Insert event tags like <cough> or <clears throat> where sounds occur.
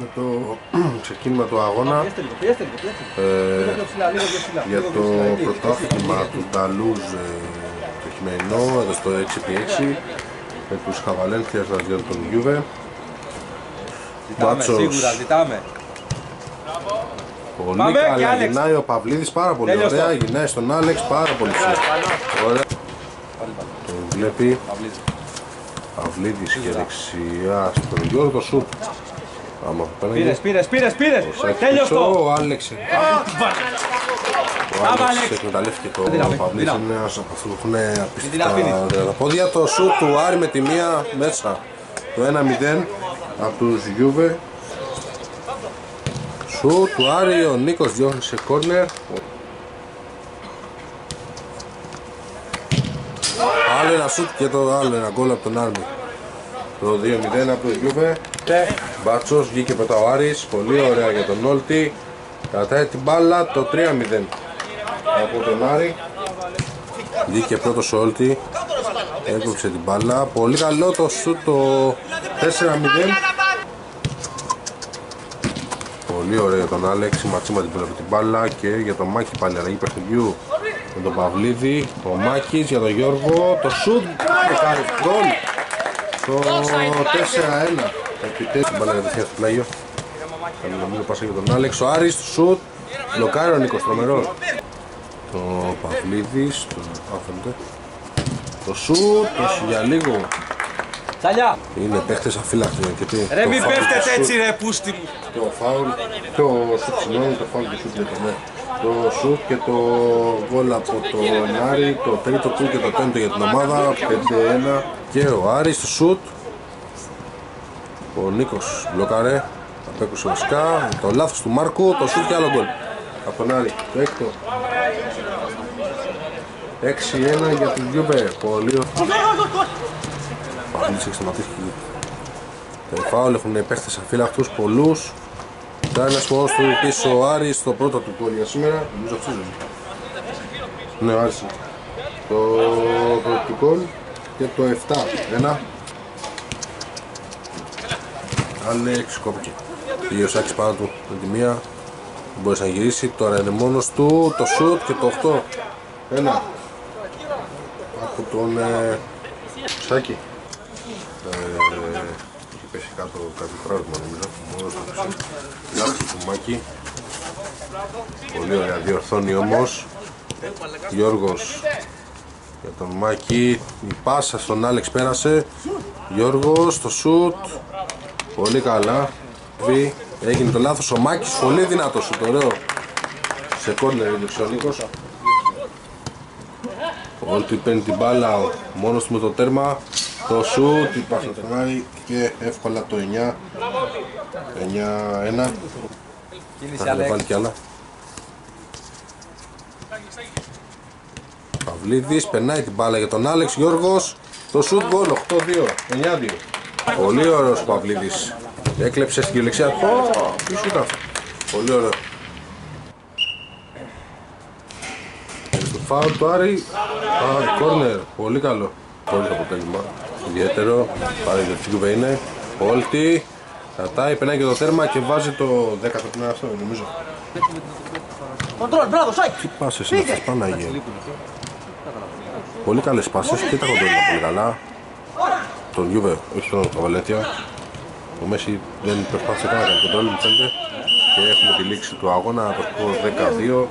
με το <clears throat> ξεκίνημα του αγώνα Πιέστε λίγο, πιέστε λίγο, πιέστε λίγο. ε, Λίγο πιο ψηλά, λίγο πιο ψηλά. για λίγο το πιο ψηλά. Εκεί, εκεί, πρωτάθλημα εκεί, του εκεί. Νταλούζ ε, το χειμερινό εδώ στο 6x6 με τους Χαβαλένθιας εναντίον των Γιούβε Ζητάμε, Μπάτσος. σίγουρα, ζητάμε. Πολύ Πάμε, και καλά Άλεξ. γυρνάει ο Παυλίδης πάρα πολύ Τέλειος ωραία, το. γυρνάει στον Άλεξ πάρα πολύ ψηλά. Ωραία. Πάλι πάλι. Τον βλέπει Παυλίδης. Παυλίδης και δεξιά στον Γιώργο Σουτ. Άμα πέραγε. Πήρες, πήρες, πήρες, πήρες. Σάκη Τέλειος πίσω, το. Ο Άλεξ. Ο Πάμε, Άλεξ Άλεξ. εκμεταλλεύτηκε το Δύναμη, Παυλίδης. δύναμη. Είναι ένας από αυτούς που έχουν την απίστευτα αφήνει. ωραία τα πόδια. Το σουτ του Άρη με τη μία μέσα. Το 1-0 από τους Γιούβε. Σουτ του Άρη, ο Νίκος διώχνει σε κόρνερ. Άλλο ένα σουτ και το άλλο ένα γκολ από τον Άρμι. Το 2-0 από τον Γιούβε. Μπάτσος βγήκε μετά ο Άρης, πολύ ωραία για τον Όλτη. Κρατάει την μπάλα το 3-0 από τον Άρη. Βγήκε πρώτος ο Όλτη. Έκοψε την μπάλα. Πολύ καλό το σουτ το 4-0. Πολύ ωραίο για τον Άλεξ, ματσίμα την πήρε από την μπάλα και για τον Μάκη πάλι αλλαγή παιχνιδιού με τον Παυλίδη, ο Μάκης για τον Γιώργο, το σουτ και κάνει γκολ το 4-1 επιτέλους την μπάλα κατευθείαν στο πλάγιο κάνει νομίζω πάσα για τον Άλεξ, ο Άρης, το σουτ. Μπλοκάρει ο Νίκος τρομερός. Το Παυλίδης, το, α, φαίνεται. το σουτ, το σου για λίγο Τσαλιά. είναι παίχτες αφύλακτοι αρκετοί Ρε Το μην φάουλ, το πέφτετε σουτ. έτσι ρε πούστη μου. Το φάουλ, το σουτ, συγγνώμη, το φάουλ και σουτ λέτε, ναι. Το σουτ και το γκολ από το Άρη, το τρίτο του και το πέμπτο για την ομάδα, 5-1. Και ο Άρης το σουτ. Ο Νίκος μπλοκάρε, απέκουσε βασικά. Το λάθος του Μάρκου, το σουτ και άλλο γκολ. Από τον Άρη, το έκτο. 6-1 για την Γιούβε, πολύ ωραίο. Παυλής έχει σταματήσει τα φάουλ έχουν παίχτες αφύλακτους, πολλούς. Κάνει ένας μόνος του πίσω ο Άρης, το πρώτο του γκολ για σήμερα. Νομίζω αξίζει. Ναι, ο Άρης. Το πρώτο του γκολ και το 7. Ένα. Άλεξ κόπηκε. Πήγε ο Σάκης πάνω του με τη μία. Δεν μπορείς να γυρίσει. Τώρα είναι μόνος του. Το σουτ και το 8. Ένα. Από τον ε, Σάκη. Ε, έχει πέσει κάτω κάποιο πράγμα νομίζω. Μόνος του πίσω. Λάθος του Μάκη. Πολύ ωραία. Διορθώνει όμως. Γιώργος για τον Μάκη. Η πάσα στον Άλεξ πέρασε. Γιώργος το σουτ. Πολύ καλά. Βι. Έγινε το λάθος ο Μάκης. Πολύ δυνατός σουτ. Ωραίο. Σε κόρνερ έδειξε ο Νίκος. Ο Όλτη παίρνει την μπάλα μόνος του με το τέρμα. Το σουτ, η πάσα στον Άρη και εύκολα το 9. 9-1. Κίνηση Θα Αλέξ. βάλει κι άλλα. Παυλίδης περνάει την μπάλα για τον Άλεξ Γιώργος. Το σουτ γκολ 8-2, 9-2. Πολύ ωραίος ο Παυλίδης. Έκλεψε στην κυριολεξία. Ω, τι σου ήταν αυτό. Πολύ ωραίο. Το φάουλ του Άρη. Α, κόρνερ. Πολύ καλό. Πολύ το αποτέλεσμα. Ιδιαίτερο. Πάρε για την Juve είναι. Όλτη. Κρατάει, περνάει και το τέρμα και βάζει το 10 το πνεύμα αυτό νομίζω. Κοντρόλ, μπράβο, Σάκη. Τι πάσες είναι αυτές, Παναγία. Πολύ καλές πάσες και τα κοντρόλα πολύ καλά. Τον Γιούβε, όχι τον Βαλένθια. Ο Μέση δεν προσπάθησε καν να κάνει κοντρόλ, μου φαίνεται. Και έχουμε τη λήξη του αγώνα, το σκορ 12.